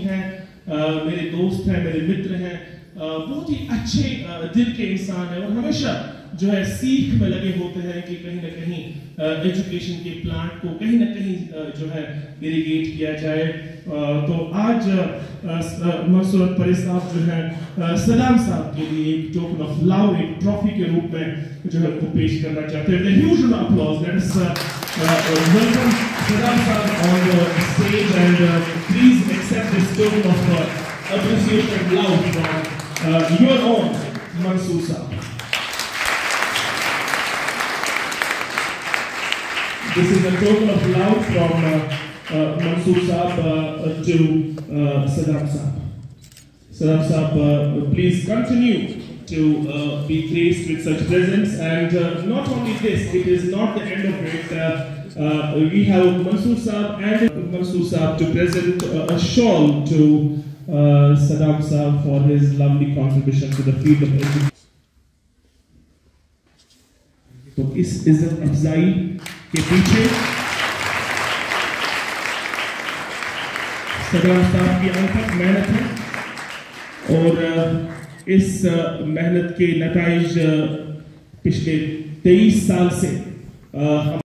हैं मेरे दोस्त हैं मेरे मित्र हैं बहुत ही अच्छे दिल के इंसान हैं और हमेशा जो है सीख में लगे होते हैं कि कहीं ना कहीं एजुकेशन के प्लांट को कहीं ना कहीं जो है इरिगेट किया जाए। तो आज मंसूर परे साहब जो है सदाम साहब के लिए एक टोकन ऑफ़ लव एक ट्रॉफी के रूप में जो है वो पेश करना चाहते हैं। Huge applause let us uh, uh, welcome Saddam Saab on uh, accept this uh, uh, is a token of love from uh, uh, Mansoor Saab uh, to uh, Saddam Saab. Saddam Saab, uh, please continue to uh, be graced with such presents. And uh, not only this, it is not the end of it. Uh, uh, we have Mansoor Saab and Mansoor Saab to present uh, a shawl to uh, Saddam Saab for his lovely contribution to the field of education. तो इस इज्जत अफजाई के पीछे सदराम साहब की अनथक मेहनत है और अ, इस मेहनत के नतज पिछले तेईस साल से हम